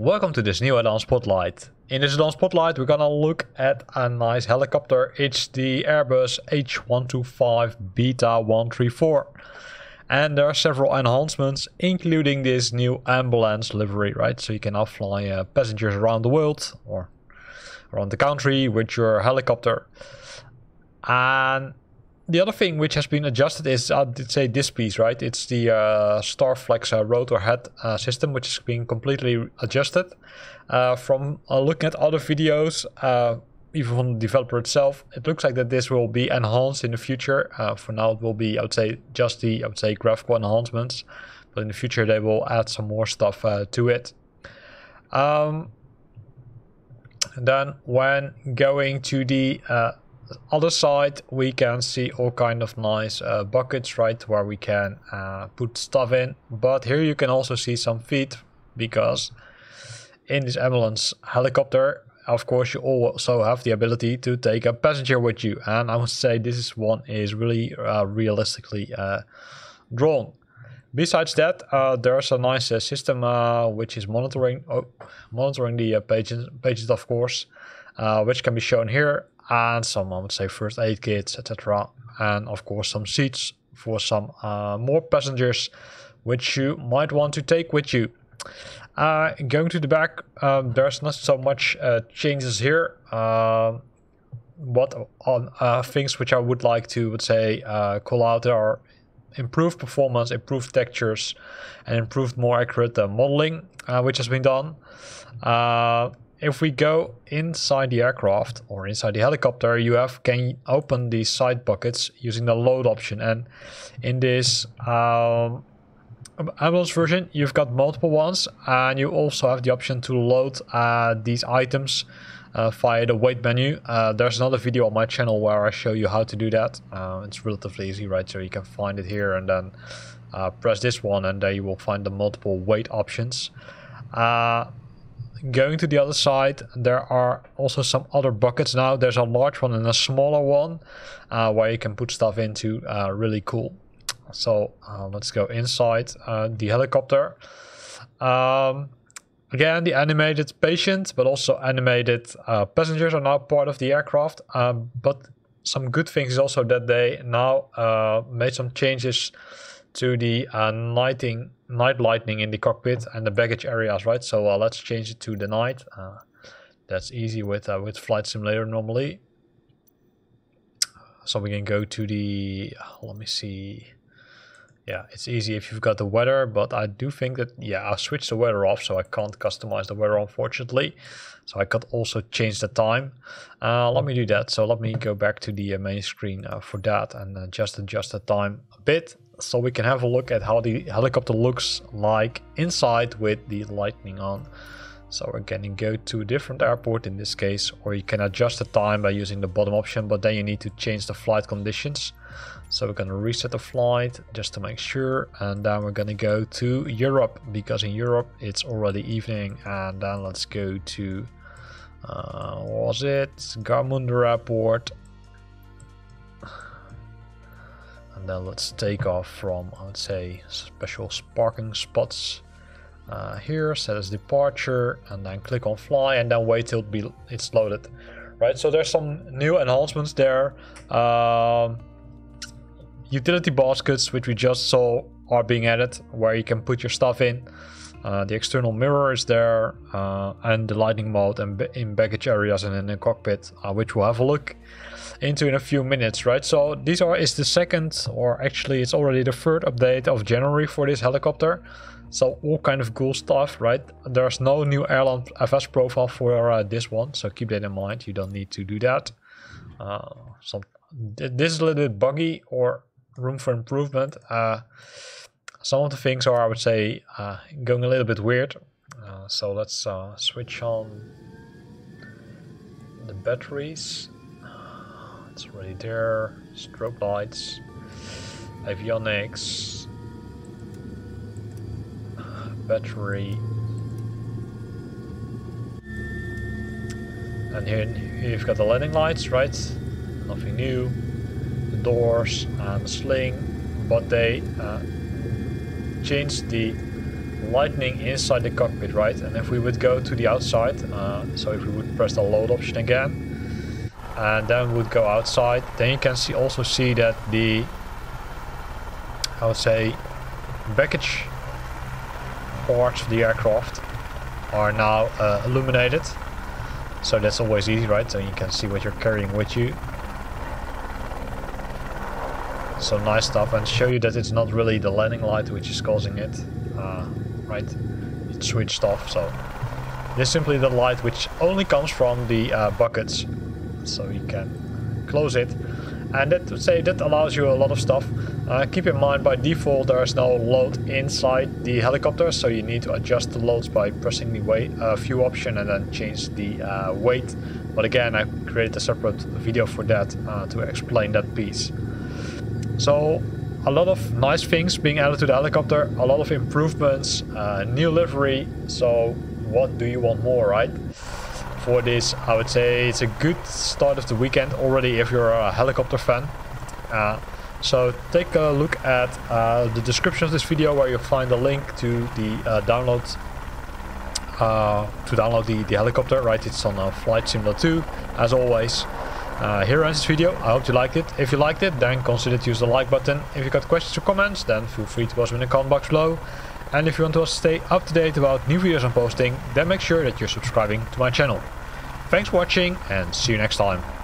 Welcome to this new add-on Spotlight. In this add-on Spotlight we're gonna look at a nice helicopter. It's the Airbus H125 Beta 134. And there are several enhancements including this new ambulance livery, right? So you can now fly uh, passengers around the world or around the country with your helicopter. And the other thing which has been adjusted is, I did say this piece, right? It's the uh, Starflex uh, rotor head uh, system, which has been completely adjusted. Uh, from uh, looking at other videos, uh, even from the developer itself, it looks like that this will be enhanced in the future. for now, it will be, I would say, just the, I would say, graphical enhancements. But in the future, they will add some more stuff to it. Um, then when going to the other side we can see all kind of nice uh, buckets right where we can uh, put stuff in. But here you can also see some feet because in this ambulance helicopter of course you also have the ability to take a passenger with you. And I would say this is one is really uh, realistically uh, drawn. Besides that uh, there's a nice uh, system which is monitoring oh, monitoring the pages pages of course which can be shown here and some I would say first aid kits etc and of course some seats for some uh, more passengers which you might want to take with you. Uh, going to the back um, there's not so much uh, changes here. Um, what on uh, things which I would like to would say uh, call out are improved performance improved textures and improved more accurate uh, modeling which has been done if we go inside the aircraft or inside the helicopter, you have can open these side buckets using the load option. And in this um, ambulance version, you've got multiple ones, and you also have the option to load uh, these items uh, via the weight menu. Uh, there's another video on my channel where I show you how to do that. Uh, it's relatively easy, right? So you can find it here and then uh, press this one, and there you will find the multiple weight options. Uh, going to the other side there are also some other buckets. Now there's a large one and a smaller one uh, where you can put stuff into uh, really cool. So uh, let's go inside uh, the helicopter. Um, again the animated patient but also animated uh, passengers are now part of the aircraft. Um, but some good things is also that they now uh, made some changes to the nighting night lighting in the cockpit and the baggage areas, right? So uh, let's change it to the night. Uh, that's easy with uh, with Flight Simulator normally. So we can go to the, let me see. Yeah, it's easy if you've got the weather, but I do think that, yeah, I switched the weather off, so I can't customize the weather, unfortunately. So I could also change the time. Uh, let me do that. So let me go back to the uh, main screen uh, for that and uh, just adjust the time a bit so we can have a look at how the helicopter looks like inside with the lightning on. So we're going to go to a different airport in this case, or you can adjust the time by using the bottom option, but then you need to change the flight conditions. So we're going to reset the flight just to make sure, and then we're going to go to Europe, because in Europe it's already evening, and then let's go to, uh, was it, Gardermoen Airport, and then let's take off from I would say special parking spots uh, here set as departure and then click on fly and then wait till be, it's loaded. Right so there's some new enhancements there. Um, utility baskets which we just saw are being added where you can put your stuff in uh, the external mirror is there uh, and the lighting mode and in baggage areas and in the cockpit uh, which we'll have a look into in a few minutes, right? So these are is the second, or actually it's already the third update of January for this helicopter. So all kind of cool stuff, right? There's no new airline FS profile for uh, this one, so keep that in mind. You don't need to do that. Uh, some this is a little bit buggy or room for improvement. Uh, some of the things are, I would say, uh, going a little bit weird. Uh, so let's uh, switch on the batteries it's already there. Strobe lights, avionics, battery. And here, here you've got the landing lights, right? nothing new. The doors and the sling, but they changed the lighting inside the cockpit, right? And if we would go to the outside, uh, so if we would press the load option again, and then we would go outside, then you can see also see that the, I would say, baggage parts of the aircraft are now uh, illuminated. So that's always easy, right? So you can see what you're carrying with you. So nice stuff and show you that it's not really the landing light which is causing it, uh, right? It's switched off, so this is simply the light which only comes from the uh, buckets. So you can close it and that say that allows you a lot of stuff. Uh, keep in mind by default there is no load inside the helicopter so you need to adjust the loads by pressing the weight uh, view option and then change the uh, weight. But again I created a separate video for that uh, to explain that piece. So a lot of nice things being added to the helicopter, a lot of improvements, uh, new livery. So what do you want more, right? for this. I would say it's a good start of the weekend already if you're a helicopter fan. Uh, so take a look at uh, the description of this video where you'll find a link to the uh, download uh, to download the, the helicopter, right? It's on uh, flightsim.to as always. Uh, here ends this video. I hope you liked it. If you liked it, then consider to use the like button. If you got questions or comments, then feel free to post them in the comment box below. And if you want to stay up to date about new videos I'm posting, then make sure that you're subscribing to my channel. Thanks for watching and see you next time.